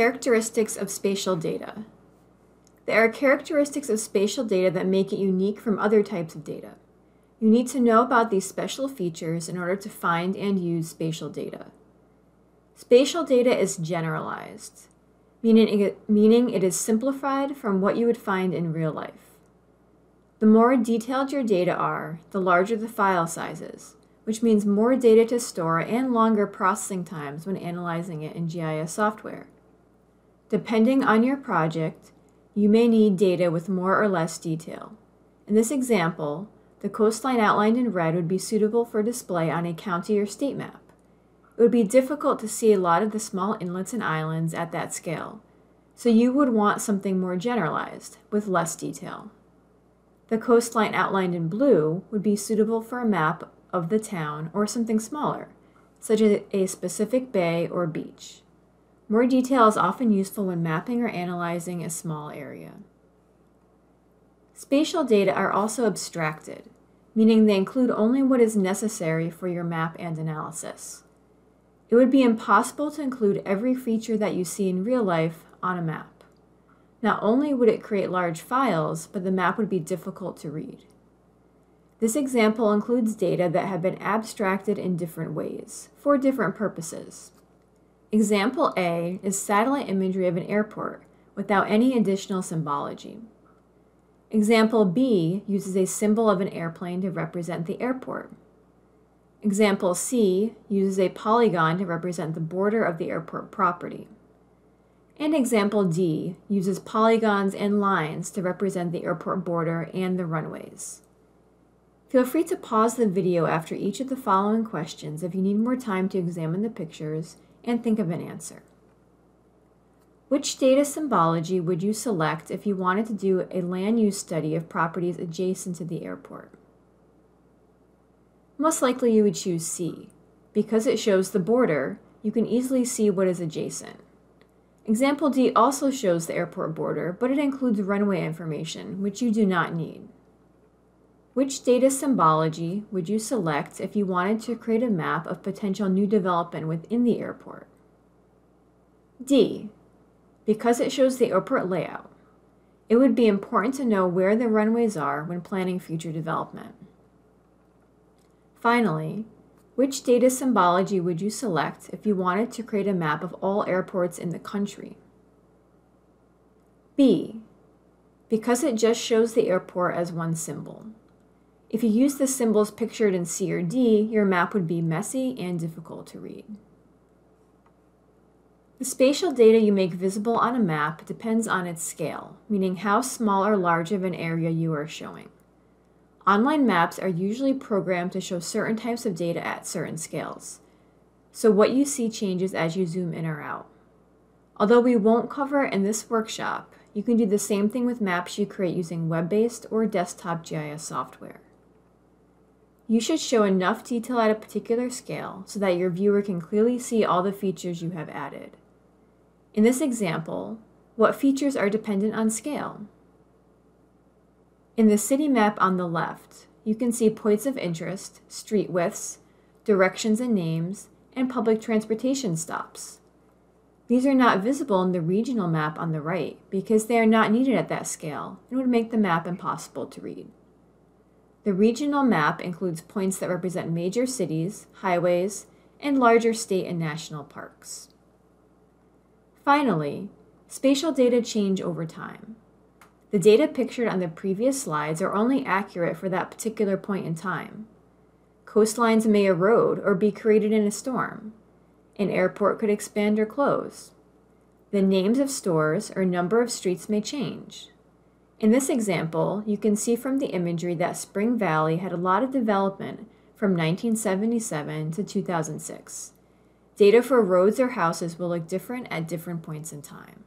Characteristics of spatial data. There are characteristics of spatial data that make it unique from other types of data. You need to know about these special features in order to find and use spatial data. Spatial data is generalized, meaning it, meaning it is simplified from what you would find in real life. The more detailed your data are, the larger the file sizes, which means more data to store and longer processing times when analyzing it in GIS software. Depending on your project, you may need data with more or less detail. In this example, the coastline outlined in red would be suitable for display on a county or state map. It would be difficult to see a lot of the small inlets and islands at that scale, so you would want something more generalized, with less detail. The coastline outlined in blue would be suitable for a map of the town or something smaller, such as a specific bay or beach. More detail is often useful when mapping or analyzing a small area. Spatial data are also abstracted, meaning they include only what is necessary for your map and analysis. It would be impossible to include every feature that you see in real life on a map. Not only would it create large files, but the map would be difficult to read. This example includes data that have been abstracted in different ways, for different purposes. Example A is satellite imagery of an airport without any additional symbology. Example B uses a symbol of an airplane to represent the airport. Example C uses a polygon to represent the border of the airport property. And example D uses polygons and lines to represent the airport border and the runways. Feel free to pause the video after each of the following questions if you need more time to examine the pictures and think of an answer. Which data symbology would you select if you wanted to do a land use study of properties adjacent to the airport? Most likely you would choose C. Because it shows the border, you can easily see what is adjacent. Example D also shows the airport border, but it includes runway information, which you do not need. Which data symbology would you select if you wanted to create a map of potential new development within the airport? D. Because it shows the airport layout. It would be important to know where the runways are when planning future development. Finally, which data symbology would you select if you wanted to create a map of all airports in the country? B. Because it just shows the airport as one symbol. If you use the symbols pictured in C or D, your map would be messy and difficult to read. The spatial data you make visible on a map depends on its scale, meaning how small or large of an area you are showing. Online maps are usually programmed to show certain types of data at certain scales, so what you see changes as you zoom in or out. Although we won't cover it in this workshop, you can do the same thing with maps you create using web-based or desktop GIS software. You should show enough detail at a particular scale so that your viewer can clearly see all the features you have added. In this example, what features are dependent on scale? In the city map on the left, you can see points of interest, street widths, directions and names, and public transportation stops. These are not visible in the regional map on the right because they are not needed at that scale and would make the map impossible to read. The regional map includes points that represent major cities, highways, and larger state and national parks. Finally, spatial data change over time. The data pictured on the previous slides are only accurate for that particular point in time. Coastlines may erode or be created in a storm. An airport could expand or close. The names of stores or number of streets may change. In this example, you can see from the imagery that Spring Valley had a lot of development from 1977 to 2006. Data for roads or houses will look different at different points in time.